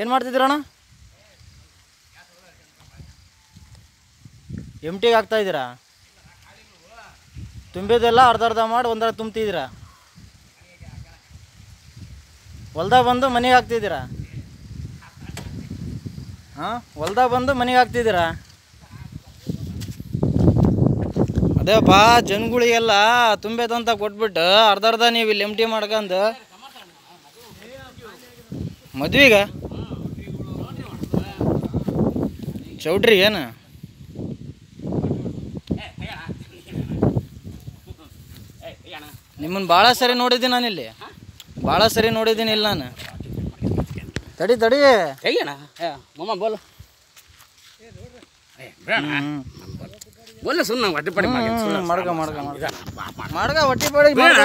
ಏನು ಮಾಡ್ತಿದ್ದೀರಣ್ಣ? ಎಂ ಟಿಗೆ ಹಾಕ್ತಾ ಇದ್ದೀರಾ? ತುಂಬಿದೆಲ್ಲ ಅರ್ಧ ಅರ್ಧ ಮಾಡಿ ಒಂದರ ತುಂಬ್ತಿದ್ದೀರಾ? ಹೊಲ್ದಾಗ ಬಂದು ಮನೆಗೆ ಹಾಕ್ತಿದ್ದೀರಾ? ಹಾಂ? ಹೊಲ್ದಾಗ ಬಂದು ಮನೆಗೆ ಹಾಕ್ತಿದ್ದೀರಾ? ಅದೇಪ್ಪ, ಜನಗಳಿಗೆಲ್ಲ ತುಂಬೈತಂತ ಕೊಟ್ಬಿಟ್ಟು ಅರ್ಧ ಅರ್ಧ ನೀವು ಇಲ್ಲಿ ಎಂ ಟಿ ಮಾಡ್ಕೊಂಡು ಮದ್ವಿಗ? ಚೌಟ್ರಿ ಏನು? ನಿಮ್ಮನ್ನು ಭಾಳ ಸರಿ ನೋಡಿದ್ದೀನಿ ನಾನು ಇಲ್ಲಿ. ಭಾಳ ಸರಿ ನೋಡಿದ್ದೀನಿ ಇಲ್ಲ ನಾನು. ತಡಿ ತಡಿ. ಕೈಯಣ್ಣ ಮಮ್ಮ ಬೋಲು. ಬೋಲು ಸುಮ್ಮನೆ ಹೊಟ್ಟೆ ಪಡಿ ಹ್ಮ್, ಮಾಡ್ಕ ಮಾಡ್ಕ ಮಾಡ್ಕ. ಮಾಡ್ಕ. ಹೊಟ್ಟಿ ಪಡಿ ಮಾಡ್ಕ.